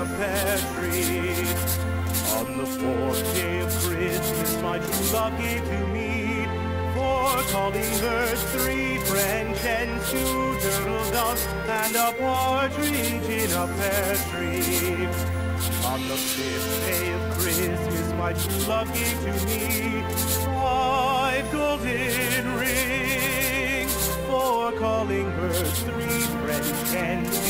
a pear tree. On the fourth day of Christmas, my true love gave to me four calling birds, three French hens, two turtle doves, and a partridge in a pear tree. On the fifth day of Christmas, my true love gave to me five golden rings, four calling birds, three French hens, two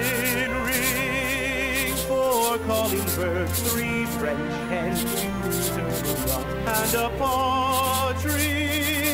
golden rings, four calling birds, three French hens, two doves, and a partridge